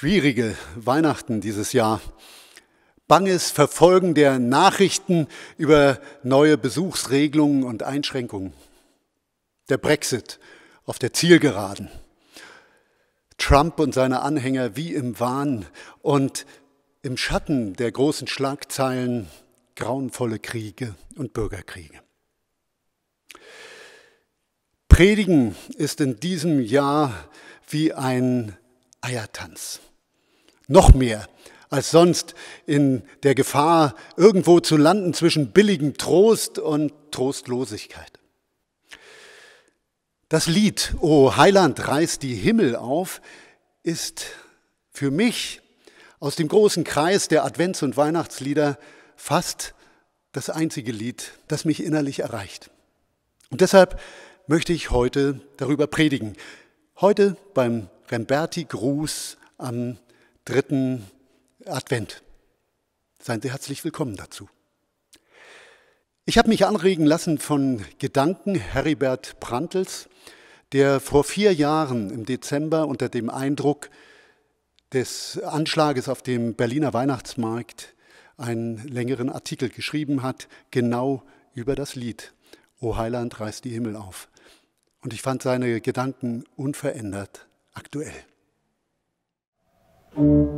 Schwierige Weihnachten dieses Jahr. Banges Verfolgen der Nachrichten über neue Besuchsregelungen und Einschränkungen. Der Brexit auf der Zielgeraden. Trump und seine Anhänger wie im Wahn und im Schatten der großen Schlagzeilen grauenvolle Kriege und Bürgerkriege. Predigen ist in diesem Jahr wie ein Eiertanz. Noch mehr als sonst in der Gefahr, irgendwo zu landen zwischen billigem Trost und Trostlosigkeit. Das Lied O Heiland reißt die Himmel auf ist für mich aus dem großen Kreis der Advents- und Weihnachtslieder fast das einzige Lied, das mich innerlich erreicht. Und deshalb möchte ich heute darüber predigen. Heute beim Remberti-Gruß am dritten Advent. Seien Sie herzlich willkommen dazu. Ich habe mich anregen lassen von Gedanken Heribert Brandtels, der vor vier Jahren im Dezember unter dem Eindruck des Anschlages auf dem Berliner Weihnachtsmarkt einen längeren Artikel geschrieben hat, genau über das Lied O Heiland reißt die Himmel auf. Und ich fand seine Gedanken unverändert aktuell. Thank you.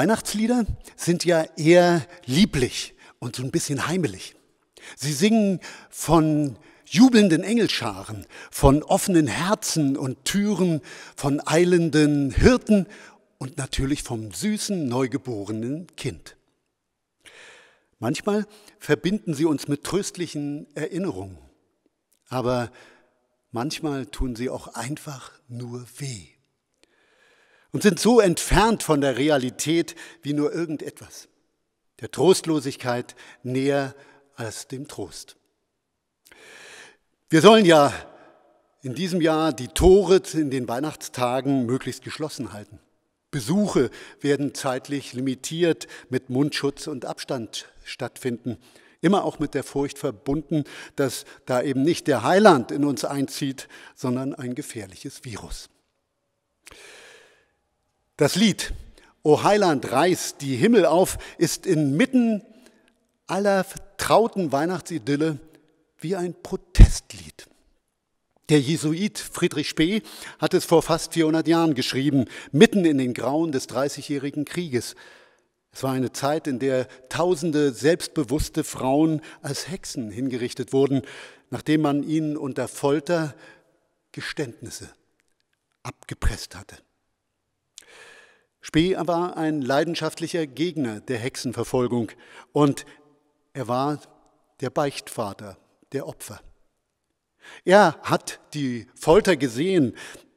Weihnachtslieder sind ja eher lieblich und so ein bisschen heimelig. Sie singen von jubelnden Engelscharen, von offenen Herzen und Türen, von eilenden Hirten und natürlich vom süßen, neugeborenen Kind. Manchmal verbinden sie uns mit tröstlichen Erinnerungen, aber manchmal tun sie auch einfach nur weh und sind so entfernt von der Realität wie nur irgendetwas. Der Trostlosigkeit näher als dem Trost. Wir sollen ja in diesem Jahr die Tore in den Weihnachtstagen möglichst geschlossen halten. Besuche werden zeitlich limitiert mit Mundschutz und Abstand stattfinden. Immer auch mit der Furcht verbunden, dass da eben nicht der Heiland in uns einzieht, sondern ein gefährliches Virus. Das Lied O Heiland reißt die Himmel auf ist inmitten aller vertrauten Weihnachtsidylle wie ein Protestlied. Der Jesuit Friedrich Spee hat es vor fast 400 Jahren geschrieben, mitten in den Grauen des Dreißigjährigen Krieges. Es war eine Zeit, in der tausende selbstbewusste Frauen als Hexen hingerichtet wurden, nachdem man ihnen unter Folter Geständnisse abgepresst hatte. Spee war ein leidenschaftlicher Gegner der Hexenverfolgung und er war der Beichtvater der Opfer. Er hat die Folter gesehen,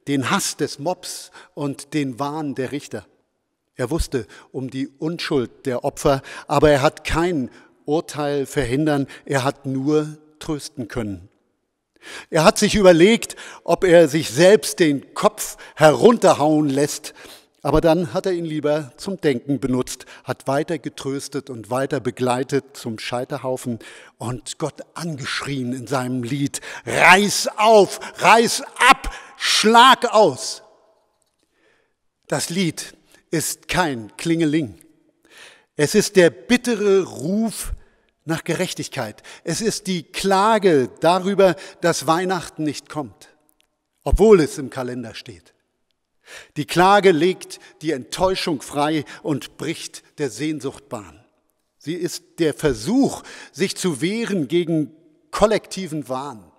den Hass des Mobs und den Wahn der Richter. Er wusste um die Unschuld der Opfer, aber er hat kein Urteil verhindern, er hat nur trösten können. Er hat sich überlegt, ob er sich selbst den Kopf herunterhauen lässt Aber dann hat er ihn lieber zum Denken benutzt, hat weiter getröstet und weiter begleitet zum Scheiterhaufen und Gott angeschrien in seinem Lied, reiß auf, reiß ab, schlag aus. Das Lied ist kein Klingeling. Es ist der bittere Ruf nach Gerechtigkeit. Es ist die Klage darüber, dass Weihnachten nicht kommt, obwohl es im Kalender steht. Die Klage legt die Enttäuschung frei und bricht der Sehnsucht Bahn. Sie ist der Versuch, sich zu wehren gegen kollektiven Wahn.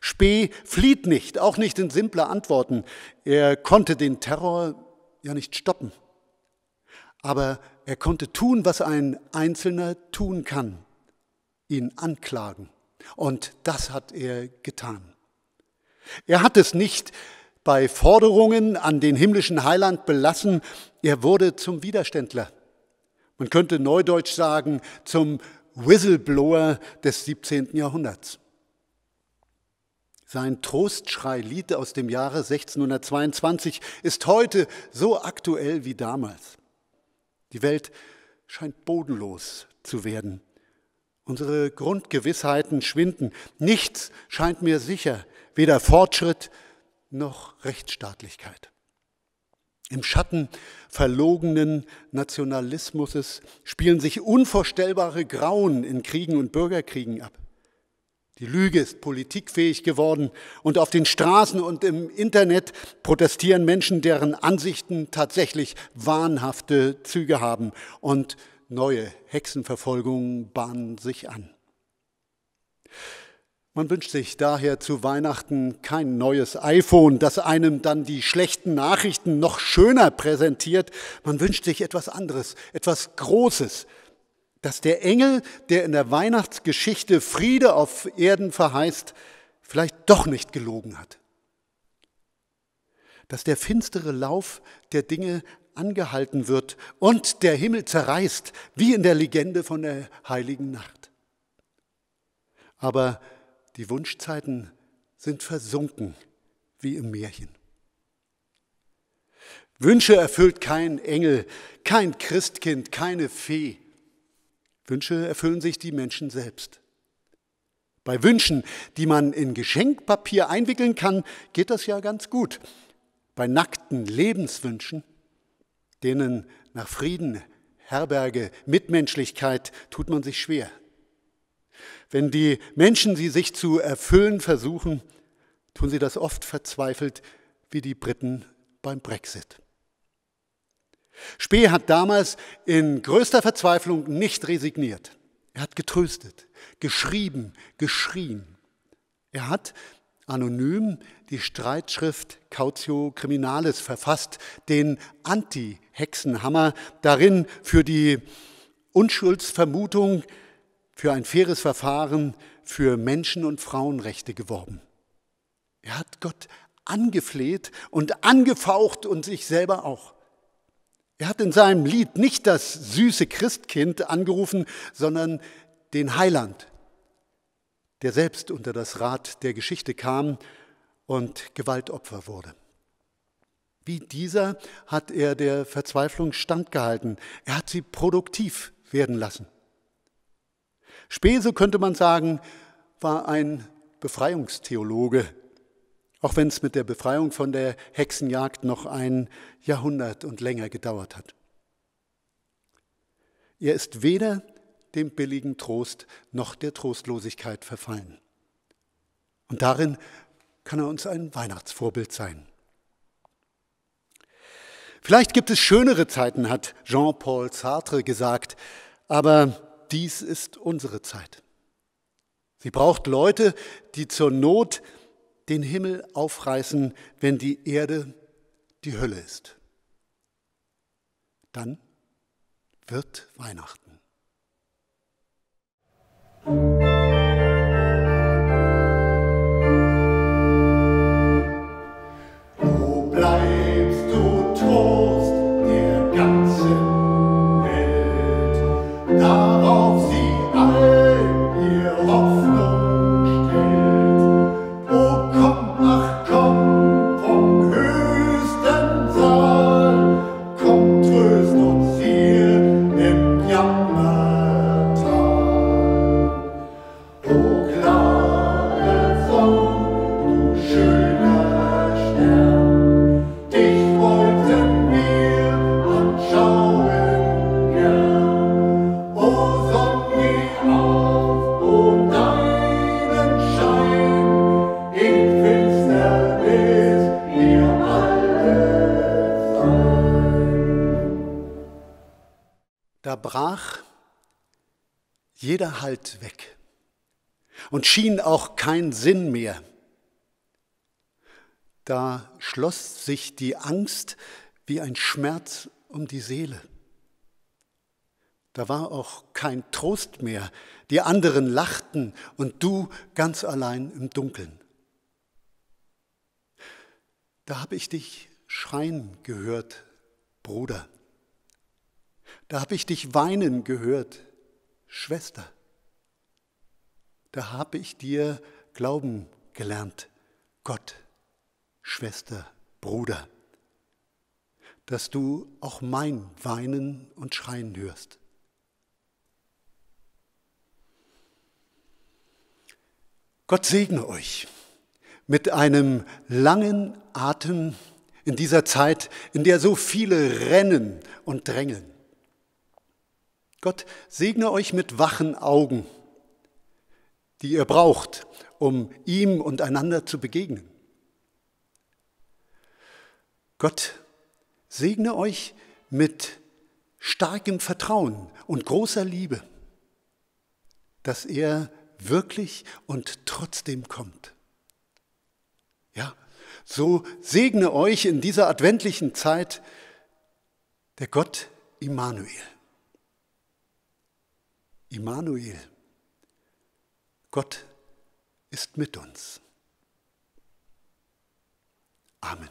Spee flieht nicht, auch nicht in simpler Antworten. Er konnte den Terror ja nicht stoppen. Aber er konnte tun, was ein Einzelner tun kann, ihn anklagen. Und das hat er getan. Er hat es nicht bei Forderungen an den himmlischen Heiland belassen, er wurde zum Widerständler. Man könnte neudeutsch sagen, zum Whistleblower des 17. Jahrhunderts. Sein Trostschrei-Lied aus dem Jahre 1622 ist heute so aktuell wie damals. Die Welt scheint bodenlos zu werden. Unsere Grundgewissheiten schwinden. Nichts scheint mir sicher, weder Fortschritt noch Rechtsstaatlichkeit. Im Schatten verlogenen Nationalismus spielen sich unvorstellbare Grauen in Kriegen und Bürgerkriegen ab. Die Lüge ist politikfähig geworden und auf den Straßen und im Internet protestieren Menschen, deren Ansichten tatsächlich wahnhafte Züge haben und neue Hexenverfolgungen bahnen sich an. Man wünscht sich daher zu Weihnachten kein neues iPhone, das einem dann die schlechten Nachrichten noch schöner präsentiert. Man wünscht sich etwas anderes, etwas Großes, dass der Engel, der in der Weihnachtsgeschichte Friede auf Erden verheißt, vielleicht doch nicht gelogen hat. Dass der finstere Lauf der Dinge angehalten wird und der Himmel zerreißt, wie in der Legende von der heiligen Nacht. Aber die Wunschzeiten sind versunken wie im Märchen. Wünsche erfüllt kein Engel, kein Christkind, keine Fee. Wünsche erfüllen sich die Menschen selbst. Bei Wünschen, die man in Geschenkpapier einwickeln kann, geht das ja ganz gut. Bei nackten Lebenswünschen, denen nach Frieden, Herberge, Mitmenschlichkeit tut man sich schwer. Wenn die Menschen sie sich zu erfüllen versuchen, tun sie das oft verzweifelt wie die Briten beim Brexit. Spee hat damals in größter Verzweiflung nicht resigniert. Er hat getröstet, geschrieben, geschrien. Er hat anonym die Streitschrift Cautio Criminalis verfasst, den Anti-Hexenhammer, darin für die Unschuldsvermutung für ein faires Verfahren für Menschen- und Frauenrechte geworben. Er hat Gott angefleht und angefaucht und sich selber auch. Er hat in seinem Lied nicht das süße Christkind angerufen, sondern den Heiland, der selbst unter das Rad der Geschichte kam und Gewaltopfer wurde. Wie dieser hat er der Verzweiflung standgehalten. Er hat sie produktiv werden lassen. Spese könnte man sagen, war ein Befreiungstheologe, auch wenn es mit der Befreiung von der Hexenjagd noch ein Jahrhundert und länger gedauert hat. Er ist weder dem billigen Trost noch der Trostlosigkeit verfallen. Und darin kann er uns ein Weihnachtsvorbild sein. Vielleicht gibt es schönere Zeiten, hat Jean-Paul Sartre gesagt, aber dies ist unsere Zeit. Sie braucht Leute, die zur Not den Himmel aufreißen, wenn die Erde die Hölle ist. Dann wird Weihnachten. Jeder Halt weg und schien auch kein Sinn mehr. Da schloss sich die Angst wie ein Schmerz um die Seele. Da war auch kein Trost mehr. Die anderen lachten und du ganz allein im Dunkeln. Da habe ich dich schreien gehört, Bruder. Da habe ich dich weinen gehört, Schwester. Da habe ich dir glauben gelernt, Gott, Schwester, Bruder, dass du auch mein Weinen und Schreien hörst. Gott segne euch mit einem langen Atem in dieser Zeit, in der so viele rennen und drängeln. Gott segne euch mit wachen Augen, die ihr braucht, um ihm und einander zu begegnen. Gott segne euch mit starkem Vertrauen und großer Liebe, dass er wirklich und trotzdem kommt. Ja, so segne euch in dieser adventlichen Zeit der Gott Immanuel. Immanuel, Gott ist mit uns. Amen.